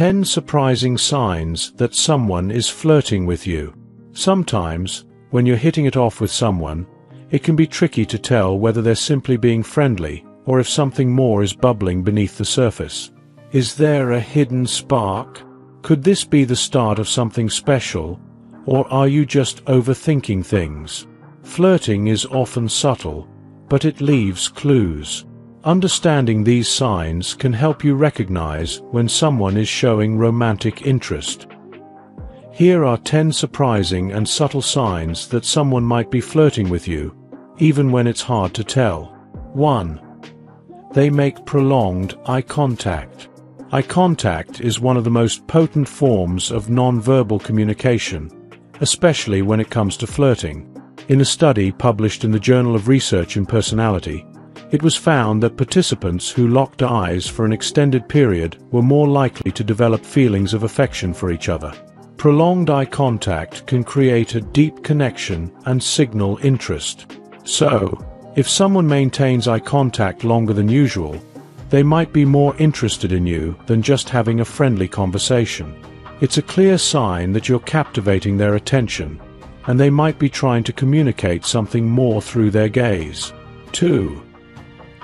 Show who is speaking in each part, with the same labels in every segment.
Speaker 1: 10 surprising signs that someone is flirting with you. Sometimes, when you're hitting it off with someone, it can be tricky to tell whether they're simply being friendly or if something more is bubbling beneath the surface. Is there a hidden spark? Could this be the start of something special, or are you just overthinking things? Flirting is often subtle, but it leaves clues. Understanding these signs can help you recognize when someone is showing romantic interest. Here are 10 surprising and subtle signs that someone might be flirting with you, even when it's hard to tell. 1. They make prolonged eye contact. Eye contact is one of the most potent forms of nonverbal communication, especially when it comes to flirting. In a study published in the Journal of Research in Personality, it was found that participants who locked eyes for an extended period were more likely to develop feelings of affection for each other. Prolonged eye contact can create a deep connection and signal interest. So, if someone maintains eye contact longer than usual, they might be more interested in you than just having a friendly conversation. It's a clear sign that you're captivating their attention, and they might be trying to communicate something more through their gaze. 2.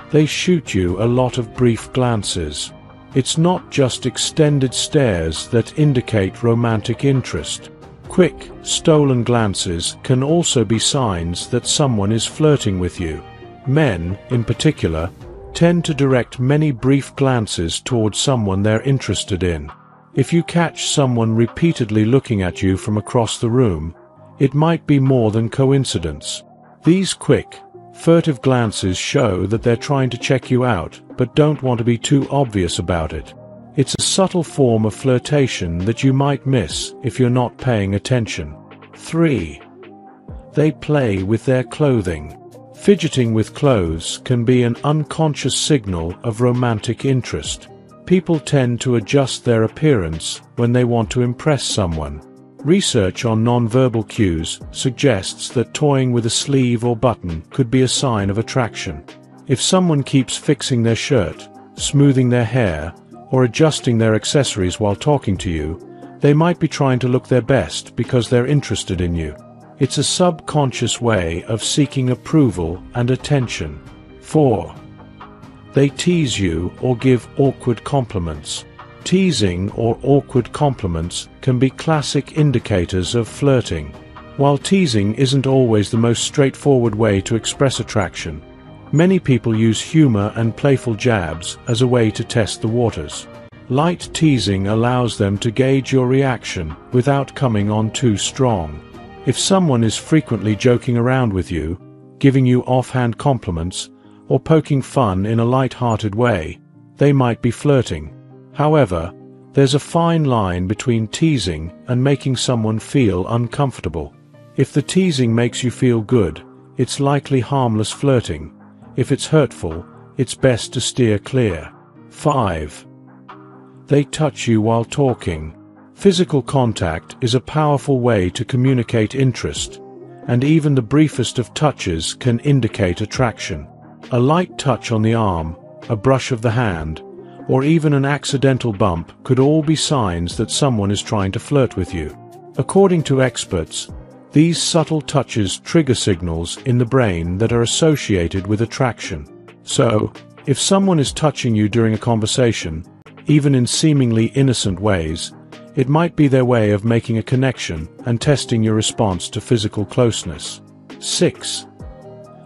Speaker 1: They shoot you a lot of brief glances. It's not just extended stares that indicate romantic interest. Quick, stolen glances can also be signs that someone is flirting with you. Men, in particular, tend to direct many brief glances towards someone they're interested in. If you catch someone repeatedly looking at you from across the room, it might be more than coincidence. These quick, furtive glances show that they're trying to check you out, but don't want to be too obvious about it. It's a subtle form of flirtation that you might miss if you're not paying attention. 3. They play with their clothing. Fidgeting with clothes can be an unconscious signal of romantic interest. People tend to adjust their appearance when they want to impress someone. Research on nonverbal cues suggests that toying with a sleeve or button could be a sign of attraction. If someone keeps fixing their shirt, smoothing their hair, or adjusting their accessories while talking to you, they might be trying to look their best because they're interested in you. It's a subconscious way of seeking approval and attention. 4. They tease you or give awkward compliments. Teasing or awkward compliments can be classic indicators of flirting. While teasing isn't always the most straightforward way to express attraction, Many people use humor and playful jabs as a way to test the waters. Light teasing allows them to gauge your reaction without coming on too strong. If someone is frequently joking around with you, giving you offhand compliments, or poking fun in a light-hearted way, they might be flirting. However, there's a fine line between teasing and making someone feel uncomfortable. If the teasing makes you feel good, it's likely harmless flirting. If it's hurtful, it's best to steer clear. 5. They touch you while talking. Physical contact is a powerful way to communicate interest, and even the briefest of touches can indicate attraction. A light touch on the arm, a brush of the hand, or even an accidental bump could all be signs that someone is trying to flirt with you. According to experts, these subtle touches trigger signals in the brain that are associated with attraction. So, if someone is touching you during a conversation, even in seemingly innocent ways, it might be their way of making a connection and testing your response to physical closeness. 6.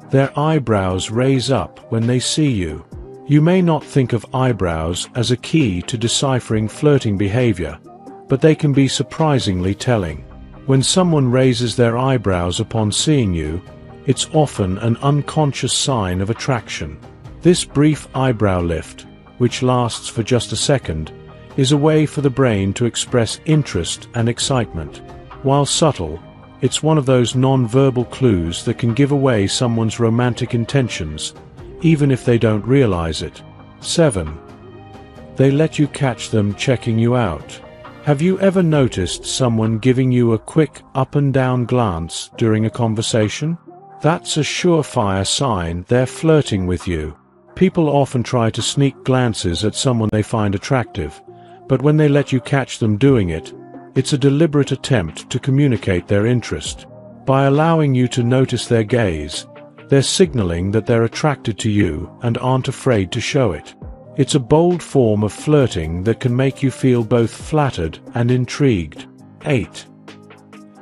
Speaker 1: Their eyebrows raise up when they see you. You may not think of eyebrows as a key to deciphering flirting behavior, but they can be surprisingly telling. When someone raises their eyebrows upon seeing you, it's often an unconscious sign of attraction. This brief eyebrow lift, which lasts for just a second, is a way for the brain to express interest and excitement. While subtle, it's one of those non-verbal clues that can give away someone's romantic intentions, even if they don't realize it. 7. They let you catch them checking you out. Have you ever noticed someone giving you a quick up and down glance during a conversation? That's a surefire sign they're flirting with you. People often try to sneak glances at someone they find attractive, But when they let you catch them doing it, it's a deliberate attempt to communicate their interest. By allowing you to notice their gaze, they're signaling that they're attracted to you and aren't afraid to show it. It's a bold form of flirting that can make you feel both flattered and intrigued. 8.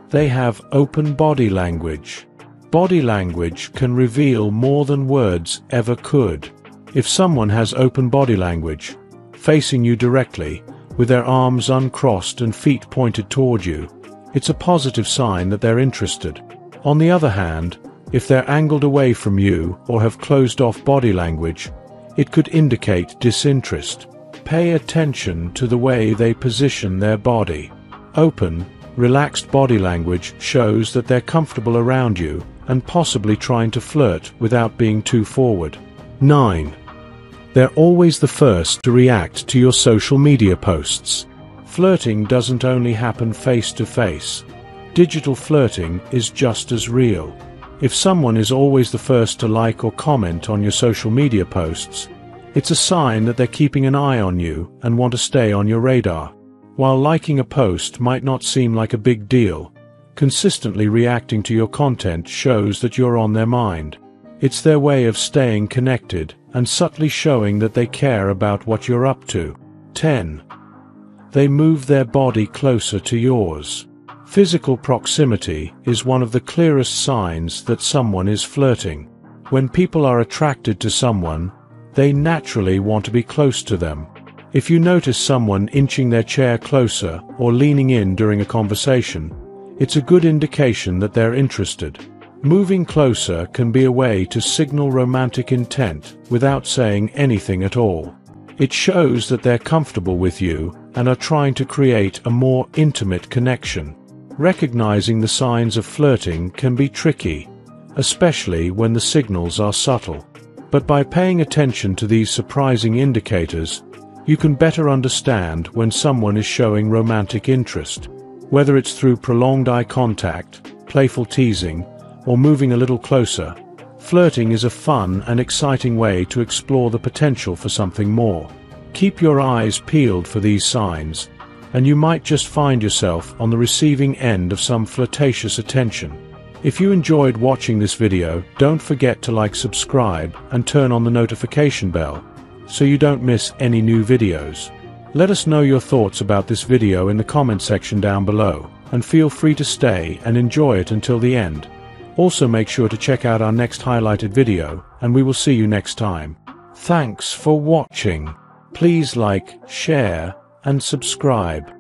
Speaker 1: They have open body language. Body language can reveal more than words ever could. If someone has open body language, facing you directly, with their arms uncrossed and feet pointed toward you, it's a positive sign that they're interested. On the other hand, if they're angled away from you or have closed off body language, it could indicate disinterest. Pay attention to the way they position their body. Open, relaxed body language shows that they're comfortable around you and possibly trying to flirt without being too forward. 9. They're always the first to react to your social media posts. Flirting doesn't only happen face to face. Digital flirting is just as real. If someone is always the first to like or comment on your social media posts, it's a sign that they're keeping an eye on you and want to stay on your radar. While liking a post might not seem like a big deal, consistently reacting to your content shows that you're on their mind. It's their way of staying connected and subtly showing that they care about what you're up to. 10. They move their body closer to yours. Physical proximity is one of the clearest signs that someone is flirting. When people are attracted to someone, they naturally want to be close to them. If you notice someone inching their chair closer or leaning in during a conversation, it's a good indication that they're interested. Moving closer can be a way to signal romantic intent without saying anything at all. It shows that they're comfortable with you and are trying to create a more intimate connection. Recognizing the signs of flirting can be tricky, especially when the signals are subtle. But by paying attention to these surprising indicators, you can better understand when someone is showing romantic interest. Whether it's through prolonged eye contact, playful teasing, or moving a little closer, flirting is a fun and exciting way to explore the potential for something more. Keep your eyes peeled for these signs, and you might just find yourself on the receiving end of some flirtatious attention. If you enjoyed watching this video, don't forget to like subscribe and turn on the notification bell, so you don't miss any new videos. Let us know your thoughts about this video in the comment section down below, and feel free to stay and enjoy it until the end. Also make sure to check out our next highlighted video, and we will see you next time. Thanks for watching. Please like, share, and subscribe.